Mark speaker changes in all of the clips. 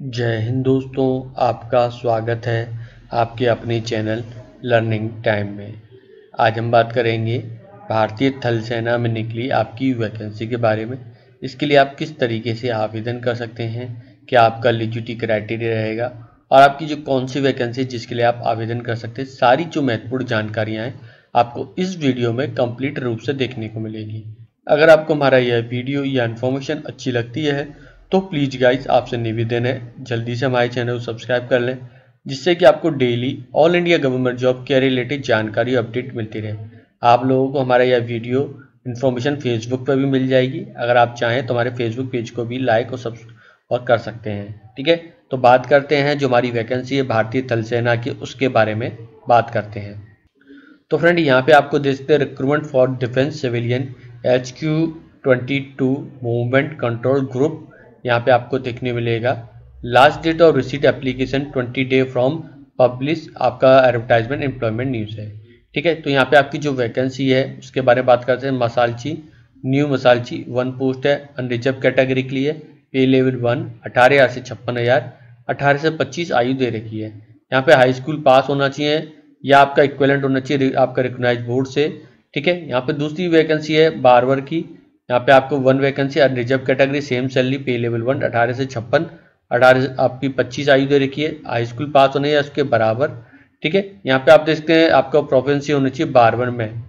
Speaker 1: जय हिंद दोस्तों, आपका स्वागत है आपके अपने चैनल लर्निंग टाइम में। आज हम बात करेंगे भारतीय थल सेना में निकली आपकी वैकेंसी के बारे में। इसके लिए आप किस तरीके से आवेदन कर सकते हैं? क्या आपका लिजिटी क्राइटेरिया रहेगा? और आपकी जो कौन सी वैकेंसी जिसके लिए आप आवेदन कर सकते हैं, सारी जो महत्वपूर्ण जानकारियाँ हैं, आपको इस वीडियो में कंप्लीट रूप से देखने को मिलेगी। अगर आपको हमारा यह वीडियो या इन्फॉर्मेशन अच्छी लगती है तो प्लीज़ गाइज़ आपसे निवेदन है, जल्दी से हमारे चैनल को सब्सक्राइब कर लें, जिससे कि आपको daily all India government job के रिलेटेड जानकारी अपडेट मिलती रहे। आप लोगों को हमारा यह वीडियो इन्फॉर्मेशन फेसबुक पर भी मिल जाएगी। अगर आप चाहें तो हमारे फेसबुक पेज को भी लाइक और सब और कर सकते हैं, ठीक है? तो बात करते हैं जो हमारी वैकेंसी है, भारतीय थल सेना की, उसके बारे में बात करते हैं। तो फ्रेंड यहाँ पे आपको देखते हैं recruitment for defence civilian H Q twenty two movement control group यहाँ पे आपको देखने मिलेगा। Last date of receipt application twenty day from publish आपका एडवर्टाइजमेंट एम्प्लॉयमेंट न्यूज़ है। ठीक है तो यहाँ पे आपकी जो वैकेंसी है, उसके बारे में बात करते हैं। मसालची न्यू मसालची वन पोस्ट है अनरिजर्व कैटेगरी के लिए। पे लेवल वन अठारह हज़ार से छप्पन हज़ार, अठारह से पच्चीस आयु दे रखी है। यहाँ पे हाई स्कूल पास होना चाहिए, या आपका इक्वलेंट होना चाहिए, आपका रिकोगनाइज बोर्ड से। ठीक है, यहाँ पे दूसरी वैकेंसी है, बारवर की। यहाँ पे आपको one vacancy reserved category same salary pay level one अठारह से छप्पन, अठारह आपकी पच्चीस आयु दे रखी है। हाई स्कूल पास होने या उसके बराबर, ठीक है? यहाँ पे आप देखते हैं आपका प्रोफेंसी होनी चाहिए बारवन में।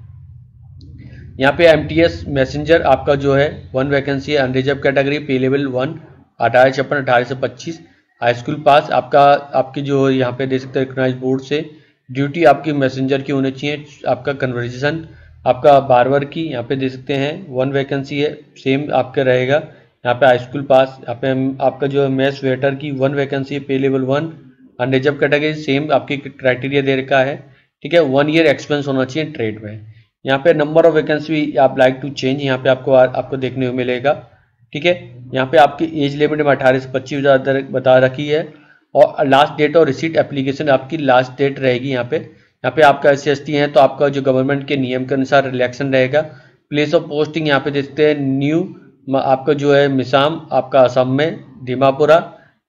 Speaker 1: यहाँ पे एमटीएस मैसेंजर आपका जो है वन वैकेंसी है unreserved category pay level one अठारह छप्पन, अठारह से पच्चीस। हाई स्कूल पास आपका, आपकी जो यहाँ पे देख सकते हैं रिकॉग्नाइज बोर्ड से ड्यूटी आपकी मैसेंजर की होनी चाहिए, आपका कन्वर्जेशन आपका बारवर की यहाँ पे दे सकते हैं वन वैकेंसी है सेम आपका रहेगा। यहाँ पे हाई स्कूल पास यहाँ पे आपका जो है मैथ्स वेटर की वन वैकेंसी है pay level one unreserved category same आपकी क्राइटेरिया दे रखा है। ठीक है वन ईयर एक्सपीरियंस होना चाहिए ट्रेड में। यहाँ पे नंबर ऑफ़ वैकेंसी भी आप लाइक टू चेंज यहाँ पे आपको आपको देखने को मिलेगा। ठीक है, यहाँ पे आपकी एज लिमिट में अठारह से पच्चीस हज़ार बता रखी है। और लास्ट डेट और रिसीट एप्लीकेशन आपकी लास्ट डेट रहेगी यहाँ पे। यहाँ पे आपका एस सी है तो आपका जो गवर्नमेंट के नियम के अनुसार रिलेक्शन रहेगा। प्लेस ऑफ़ पोस्टिंग यहाँ पे देखते हैं न्यू आपका जो है मिसाम आपका असम में, दीमापुरा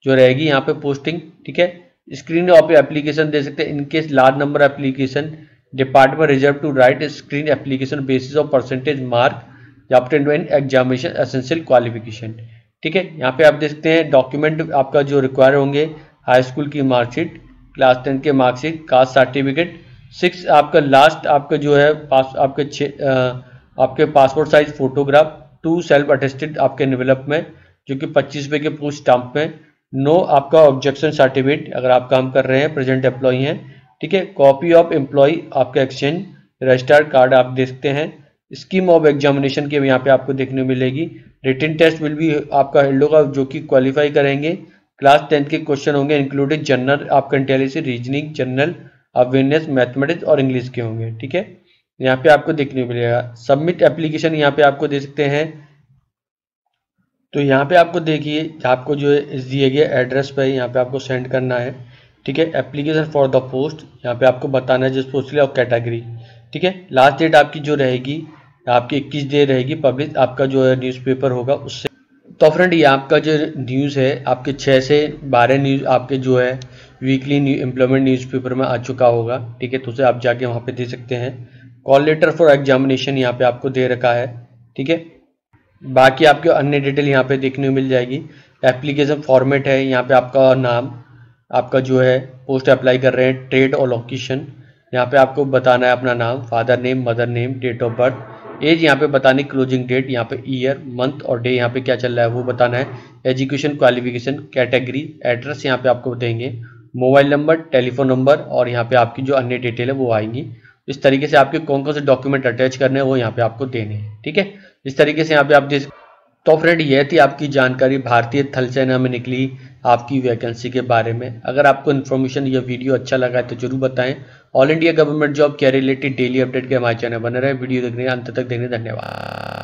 Speaker 1: जो रहेगी यहाँ पे पोस्टिंग ठीक है? स्क्रीन ऑफ़ एप्लीकेशन दे सकते हैं in case large number application department reserve to right screen application basis of percentage mark examination essential qualification ठीक है? यहाँ पे आप देखते हैं डॉक्यूमेंट आपका जो रिक्वायर होंगे हाई स्कूल की मार्कशीट क्लास टेन के मार्कशीट कास्ट सर्टिफिकेट सिक्स आपका लास्ट आपका जो है पास आपके छे आपके passport size photograph two self attested आपके निवेलप में, जो कि पच्चीस रुपये के पूछ स्टाम्प में. नो आपका ऑब्जेक्शन सर्टिफिकेट अगर आप काम कर रहे हैं प्रेजेंट एम्प्लॉय हैं, ठीक है? कॉपी ऑफ़ एम्प्लॉय आपका एक्सचेंज रजिस्टर्ड कार्ड आप देखते हैं. स्कीम ऑफ़ एग्जामिनेशन के यहाँ पे आपको देखने मिलेगी. रिटर्न टेस्ट विल भी आपका होगा जो कि क्वालिफाई करेंगे क्लास टेंथ के क्वेश्चन होंगे इंक्लूडिंग जनरल आपका intelligence reasoning general awareness mathematics और इंग्लिश के होंगे, ठीक है? यहाँ पे आपको देखने को मिलेगा। सबमिट एप्लीकेशन यहाँ पे आपको दे सकते हैं। तो यहाँ पे आपको देखिए, आपको जो दिए गए एड्रेस पे यहाँ पे आपको सेंड करना है, ठीक है? एप्लीकेशन फॉर द पोस्ट यहाँ पे आपको बताना है जिस पोस्ट और कैटेगरी ठीक है? लास्ट डेट आपकी जो रहेगी, आपकी इक्कीस डे रहेगी पब्लिक आपका जो है न्यूज़पेपर होगा, उससे तो फ्रेंड ये आपका जो न्यूज़ है, आपके छः से बारह न्यूज़ आपके जो है वीकली न्यू एम्प्लॉयमेंट न्यूज़पेपर में आ चुका होगा, ठीक है? तो उसे आप जाके वहाँ पे दे सकते हैं। कॉल लेटर फॉर एग्जामिनेशन यहाँ पे आपको दे रखा है, ठीक है? बाकी आपके अन्य डिटेल यहाँ पे देखने को मिल जाएगी। एप्लीकेशन फॉर्मेट है, यहाँ पे आपका नाम, आपका जो है पोस्ट अप्लाई कर रहे हैं ट्रेड और लोकेशन यहाँ पे आपको बताना है अपना नाम father name mother name date of birth age यहाँ पे बतानी क्लोजिंग डेट यहाँ पे ईयर मंथ और डे यहाँ पे क्या चल रहा है वो बताना है। एजुकेशन क्वालिफिकेशन कैटेगरी एड्रेस यहाँ पे आपको देंगे। मोबाइल नंबर टेलीफोन नंबर और यहाँ पे आपकी जो अन्य डिटेल है वो आएँगी। इस तरीके से आपके कौन कौन से डॉक्यूमेंट अटैच करने हैं वो यहाँ पे आपको देने हैं, ठीक है? इस तरीके से यहाँ पे आप देख तो फ्रेंड यह थी आपकी जानकारी। भारतीय थल सेना में निकली आपकी वैकेंसी के बारे में। अगर आपको इन्फॉर्मेशन या वीडियो अच्छा लगा है तो ज़रूर बताएँ। ऑल इंडिया गवर्नमेंट जॉब के रिलेटेड डेली अपडेट के हमारे चैनल बने रहे। वीडियो देखने अंत तक देखने, धन्यवाद।